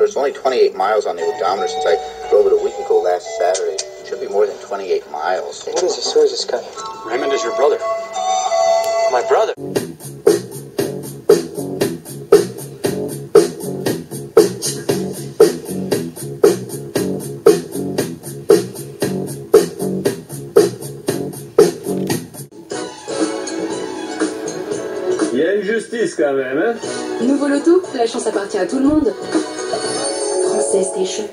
There's only 28 miles on the odometer since I drove it a week ago last Saturday. It should be more than 28 miles. What is this? Where is this guy? Raymond is your brother. My brother. Il y a une justice quand même, hein Nouveau loto, la chance appartient à tout le monde. Français Station.